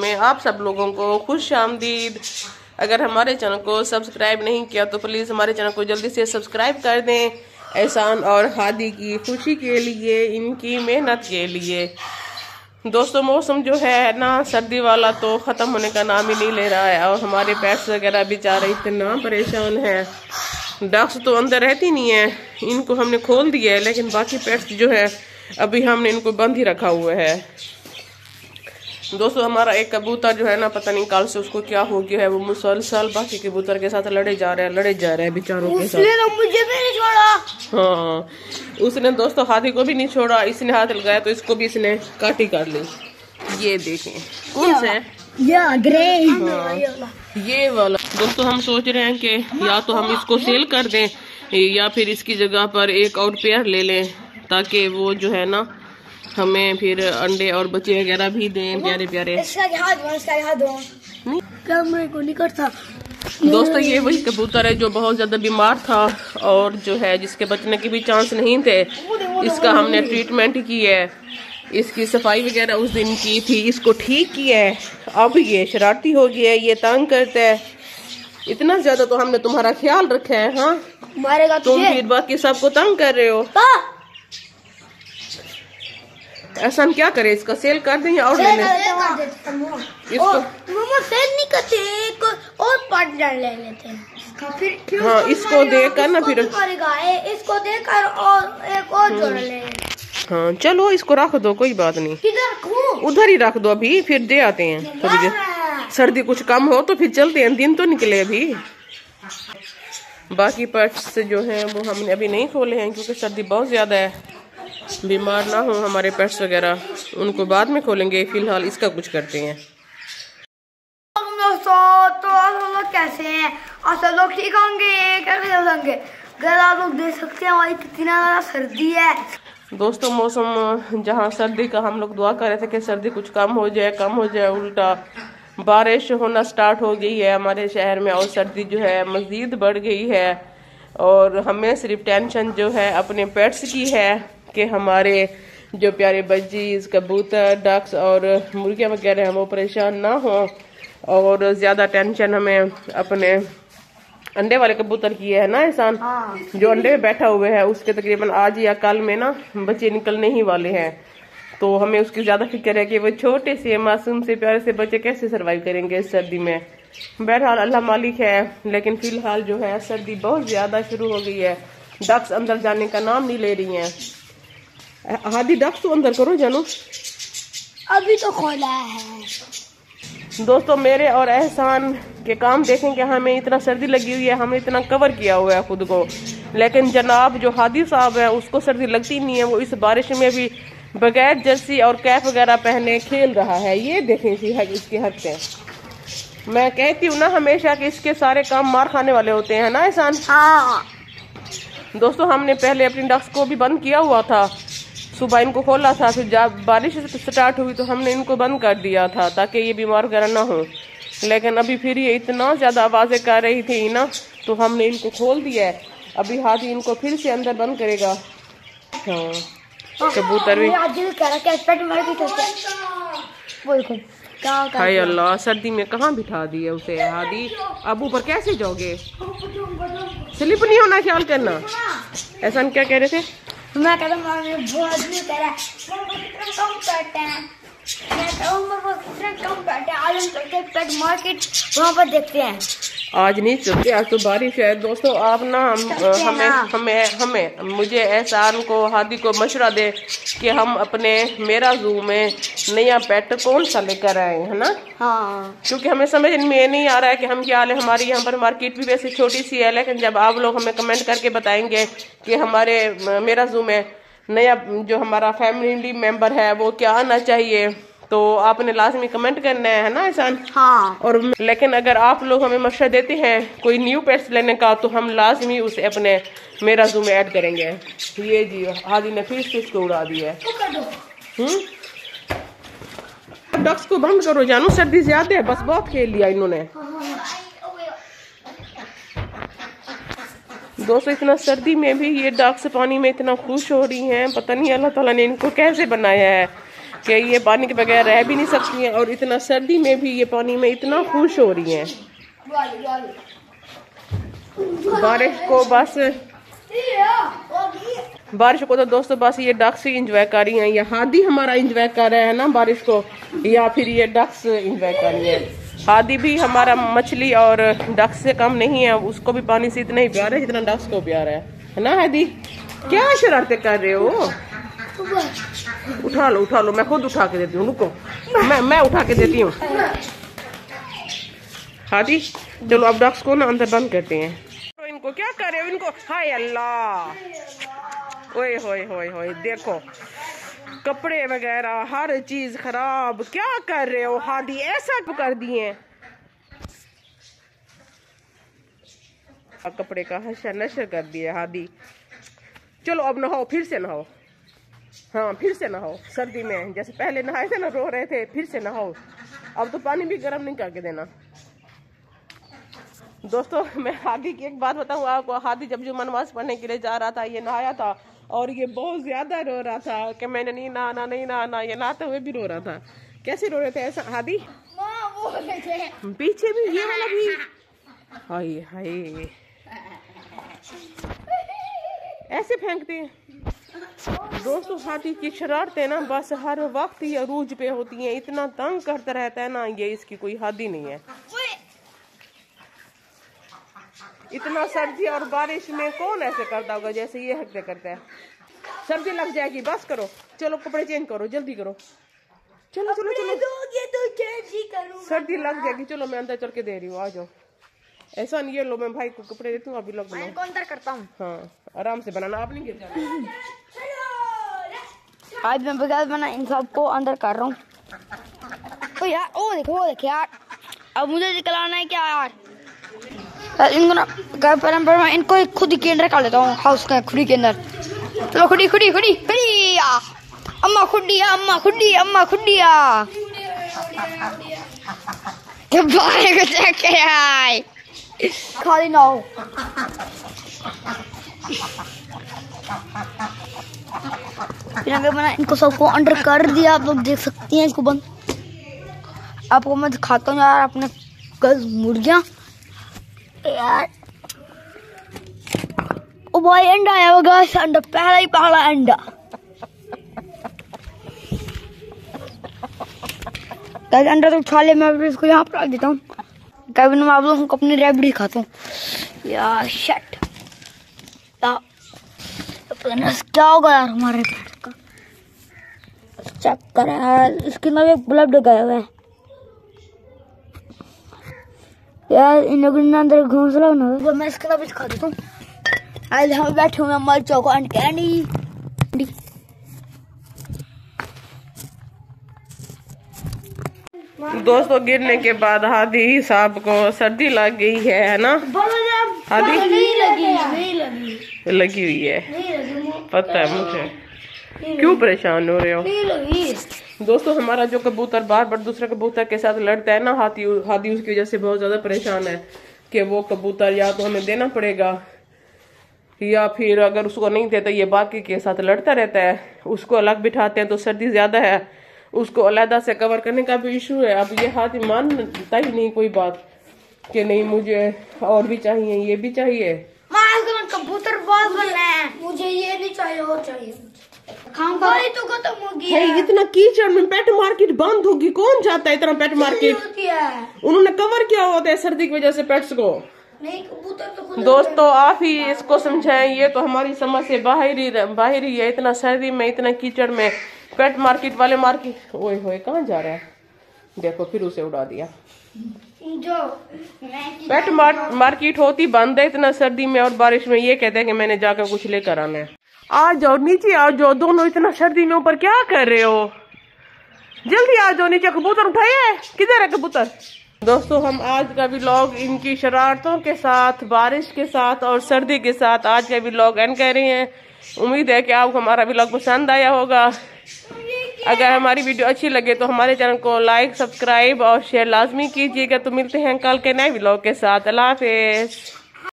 में आप सब लोगों को खुश आमदीद। अगर हमारे चैनल को सब्सक्राइब नहीं किया तो प्लीज़ हमारे चैनल को जल्दी से सब्सक्राइब कर दें एहसान और हादी की खुशी के लिए, इनकी मेहनत के लिए। दोस्तों, मौसम जो है ना, सर्दी वाला तो ख़त्म होने का नाम ही नहीं ले रहा है और हमारे पेट्स वगैरह बेचारे इतना परेशान हैं। डक्स तो अंदर रहती नहीं है, इनको हमने खोल दिया है, लेकिन बाकी पेट्स जो है, अभी हमने इनको बंद ही रखा हुआ है। दोस्तों हमारा एक कबूतर जो है ना पता नहीं काल से उसको क्या हो गया है वो मुसलसल बाकी कबूतर के साथ लड़े जा रहे हैं लड़े जा रहे हैं बेचारों के साथ। तो मुझे भी नहीं छोड़ा। हाँ उसने दोस्तों हाथी को भी नहीं छोड़ा इसने हाथ लगाया तो इसको भी इसने काटी कर ली। ये देखें कौन से? या ग्रे हाँ, ये वाला। दोस्तों हम सोच रहे हैं कि या तो हम इसको सेल कर दें या फिर इसकी जगह पर एक और पेयर ले लें ताकि वो जो है ना हमें फिर अंडे और बच्चे वगैरह भी दें प्यारे प्यारे। को नहीं करता? दोस्तों ये वही कबूतर है जो बहुत ज़्यादा बीमार था और जो है जिसके बचने के भी चांस नहीं थे। इसका हमने ट्रीटमेंट की है। इसकी सफ़ाई वगैरह उस दिन की थी इसको ठीक किया है। अब ये शरारती हो गया है ये तंग करता है। इतना ज़्यादा तो हमने तुम्हारा ख्याल रखा है हाँ? तुम फिर बाकी सबको तंग कर रहे हो। ऐसा हम क्या करें? इसका सेल कर दें या और ले लें इसको मम्मा सेल नहीं करते एक और पार्टनर ले लेते हैं। हाँ, फिर हाँ, इसको देकर ना फिर- ए- इसको देकर और एक और जोड़ा ले। हाँ चलो इसको रख दो कोई बात नहीं। उधर ही रख दो अभी फिर दे आते हैं। थोड़ी देर। सर्दी कुछ कम हो तो फिर चलते हैं दिन तो निकले अभी। बाकी पर्ट्स जो हैं वो हमने अभी नहीं खोले हैं क्योंकि सर्दी बहुत ज़्यादा है। बीमार ना हो हमारे पेट्स वगैरह उनको बाद में खोलेंगे फ़िलहाल इसका कुछ करते हैं। दोस्तों तो आप लोग कैसे हैं? आप सब लोग ठीक होंगे कैसे होंगे? आप लोग देख सकते हैं हमारी कितनी ज़्यादा सर्दी है। दोस्तों मौसम जहाँ सर्दी का हम लोग दुआ कर रहे थे कि सर्दी कुछ कम हो जाए कम हो जाए उल्टा बारिश होना स्टार्ट हो गई है हमारे शहर में और सर्दी जो है मज़ीद बढ़ गई है। और हमें सिर्फ़ टेंशन जो है अपने पेट्स की है। कि हमारे जो प्यारे बज्जीज कबूतर डक्स और मुर्गियाँ वगैरह हैं वो परेशान ना हो और ज़्यादा टेंशन हमें अपने अंडे वाले कबूतर की है ना एहसान? हाँ। जो अंडे में बैठा हुए है उसके तकरीबन आज या कल में ना बच्चे निकलने ही वाले हैं। तो हमें उसकी ज़्यादा फ़िक्र है कि वो छोटे से मासूम से प्यारे से बच्चे कैसे सरवाइव करेंगे इस सर्दी में? बहरहाल अल्लाह मालिक है लेकिन फ़िलहाल जो है सर्दी बहुत ज़्यादा शुरू हो गई है। डक्स अंदर जाने का नाम नहीं ले रही हैं। हादी डक्स तो अंदर करो जानू। अभी तो खोला है। दोस्तों मेरे और एहसान के काम देखें कि हमें इतना सर्दी लगी हुई है हमने इतना कवर किया हुआ है खुद को। लेकिन जनाब जो हादी साहब है उसको सर्दी लगती नहीं है। वो इस बारिश में भी बगैर जर्सी और कैप वगैरह पहने खेल रहा है। ये देखें इसी हक इसकी हरकतें मैं कहती हूँ ना हमेशा कि इसके सारे काम मार खाने वाले होते हैं ना एहसान? हाँ। दोस्तों हमने पहले अपनी डक्स को भी बंद किया हुआ था। सुबह इनको खोला था फिर जब बारिश स्टार्ट हुई तो हमने इनको बंद कर दिया था ताकि ये बीमार वगैरह ना हो। लेकिन अभी फिर ये इतना ज़्यादा आवाज़ें कर रही थी ना तो हमने इनको खोल दिया है। अभी हाथी इनको फिर से अंदर बंद करेगा। हाँ कबूतर भी है कर हाय अल्लाह सर्दी में कहाँ बिठा दिए उसे? हादी अब ऊपर कैसे जाओगे? स्लिप नहीं होना ख्याल करना। ऐसा क्या कह रहे थे? मैं कहता मेरे बहुत नहीं कह रहा को कितना कम करते हैं। मैं कहता हूँ को कितना कम करते हैं। चलते हैं पेट मार्केट वहाँ पर देखते हैं। आज नहीं चलते आज तो बारिश है। दोस्तों आप ना हम हमें हमें हमें मुझे एहसान को हादी को मशवरा दे कि हम अपने मेरा जू में नया पेट कौन सा लेकर आए है ना? हाँ। क्योंकि हमें समझ में नहीं आ रहा है कि हम क्या लें हमारी यहाँ पर मार्केट भी वैसे छोटी सी है लेकिन जब आप लोग हमें कमेंट करके बताएँगे कि हमारे मेरा जू में नया जो हमारा फैमिली मेंबर है वो क्या आना चाहिए? तो आपने लाजमी कमेंट करना है ना एहसान? हाँ। और लेकिन अगर आप लोग हमें मशवरा देते हैं कोई न्यू पेट्स लेने का तो हम लाजमी उसे अपने मेरा जू में ऐड करेंगे। ये जी हादी ने फिर से इसको उड़ा दिया है। हम्म? डक्स को बंद करो जानू सर्दी ज़्यादा है बस बहुत खेल लिया इन्होंने। दोस्तों इतना सर्दी में भी ये डक्स पानी में इतना खुश हो रही हैं पता नहीं अल्लाह ताला ने इनको कैसे बनाया है। कि ये पानी के बगैर रह भी नहीं सकती हैं और इतना सर्दी में भी ये पानी में इतना खुश हो रही हैं। बारिश को बस बारिश को तो दोस्तों बस ये डक्स ही इंजॉय कर रही हैं। या हादी हमारा इंजॉय कर रहा है ना बारिश को? या फिर ये डक्स इंजॉय कर रही है? हादी भी हमारा मछली और डक्स से कम नहीं है। उसको भी पानी से इतना ही प्यार है जितना डक्स को प्यार है। ना हादी क्या शरारतें कर रहे हो? उठा लो उठा लो, मैं खुद उठा के देती हूँ, रुको। मैं मैं उठा के देती हूँ। हादी चलो अब डक्स को ना अंदर बंद करते हैं। तो इनको क्या कर? रहे हो इनको हाय अल्लाह। ओए, होए होए होए, देखो। कपड़े वगैरह, हर चीज़ खराब। क्या कर रहे हो, हादी? ऐसा कर दिए? कपड़े का हशर नशर कर दिया, हादी। चलो अब नहाओ, फिर से नहाओ। हाँ फिर से नहाओ सर्दी में। जैसे पहले नहाए थे ना रो रहे थे फिर से नहाओ। अब तो पानी भी गर्म नहीं करके देना। दोस्तों मैं हादी की एक बात बताऊँ आपको हादी जब जो नमाज़ पढ़ने के लिए जा रहा था ये नहाया था और ये बहुत ज़्यादा रो रहा था कि मैंने नहीं नहाना नहीं नहाना ये नहाते हुए भी रो रहा था। कैसे रो रहे थे ऐसा हादी पीछे भी ये वाला भी। हाय हाय। ऐसे फेंकते हैं। दोस्तों हाथी की शरारतें ना बस हर वक्त ही अरूज पे होती हैं। इतना तंग करता रहता है ना ये इसकी कोई हादी नहीं है। इतना सर्दी और बारिश में कौन ऐसे करता होगा जैसे ये हकते करता है? सर्दी लग जाएगी बस करो। चलो कपड़े चेंज करो जल्दी करो। चलो चलो चलो। तो चेंज ही करूँगा। सर्दी लग जाएगी। चलो मैं अंदर चल के दे रही हूँ आ जाओ। ऐसा नहीं है लो मैं भाई को कपड़े देती हूँ अभी लोग अंदर करता हूँ। हाँ आराम से बनाना आप नहीं गिर जाना। आज मैं बगैर बना इन सबको अंदर कर रहा हूँ ओ यार ओ देखो वो देखो यार अब मुझे निकलाना है क्या यार इनको ना घर पर मैं इनको एक खुद के अंदर कर लेता हूँ हाउस का खुदी के अंदर चलो खुदी खुदी खुदी खुदी अम्मा आ, अम्मा खुदी अम्मा खुदी आ ये बाहर को चेक के खाली ना हो फिर अगर मैंने इनको सबको अंडर कर दिया, आप लोग देख सकती हैं इसको बंद। आपको मैं दिखाता हूँ यार, अपने गज मुर्गियाँ। यार। ओ भाई अंडा आया होगा अंडा पहला ही पहला अंडा गाइस अंडा तो उठा ले, मैं इसको यहाँ पर रख देता हूँ। कभी मैं आप लोगों को अपनी रैबिट दिखाता हूँ। यार शट क्या होगा यार हमारे पेट का? चेक कर। यार इसके अंदर एक ब्लड गया हुआ है। यार इन लोगों ने अंदर घोंसला बना हुआ है मैं इसके अंदर दिखा देता हूँ। आज हम बैठे हुए हैं मर चौको एंड कैंडी दोस्तों गिरने के बाद हादी साहब को सर्दी लग गई है है ना? हादी? नहीं लगी नहीं लगी। लगी हुई है। नहीं लगी। पता है मुझे। क्यों परेशान हो रहे हो? दोस्तों हमारा जो कबूतर बार बार दूसरे कबूतर के साथ लड़ता है ना हाथी हाथी उसकी वजह से बहुत ज़्यादा परेशान है कि वो कबूतर या तो हमें देना पड़ेगा या फिर अगर उसको नहीं देता ये बाकी के साथ लड़ता रहता है उसको अलग बिठाते हैं तो सर्दी ज़्यादा है उसको अलहदा से कवर करने का भी इशू है। अब ये हाथी मानता ही नहीं कोई बात कि नहीं मुझे और भी चाहिए ये भी चाहिए। कबूतर बहुत बनना है। मुझे ये नहीं चाहिए वो चाहिए खाऊँगा तो खत्म हो गया है इतना कीचड़ में पेट मार्केट बंद होगी कौन जाता है इतना पेट मार्केट? होती है। उन्होंने कवर किया होता है सर्दी की वजह से पेट्स को। नहीं कबूतर तो दोस्तों आप ही इसको समझाएँ ये तो हमारी समझ से बाहर ही बाहर ही है इतना सर्दी में इतना कीचड़ में पेट मार्केट वाले मार्केट ओए होए कहाँ जा रहा है? देखो फिर उसे उड़ा दिया। जो मैं पेट मार, मार्केट होती बंद है इतना सर्दी में और बारिश में। ये कहते हैं कि मैंने जाकर कुछ लेकर आना है। आ जाओ नीचे आ जाओ। दोनों इतना सर्दी में ऊपर क्या कर रहे हो? जल्दी आ जाओ नीचे कबूतर उठाइए किधर है कबूतर? दोस्तों हम आज का व्लॉग इनकी शरारतों के साथ बारिश के साथ और सर्दी के साथ आज का व्लॉग एंड कर रहे हैं। उम्मीद है कि आपको हमारा व्लॉग पसंद आया होगा। अगर हमारी वीडियो अच्छी लगे तो हमारे चैनल को लाइक सब्सक्राइब और शेयर लाजमी कीजिएगा। तो मिलते हैं कल के नए ब्लॉग के साथ। अल्लाह हाफिज़।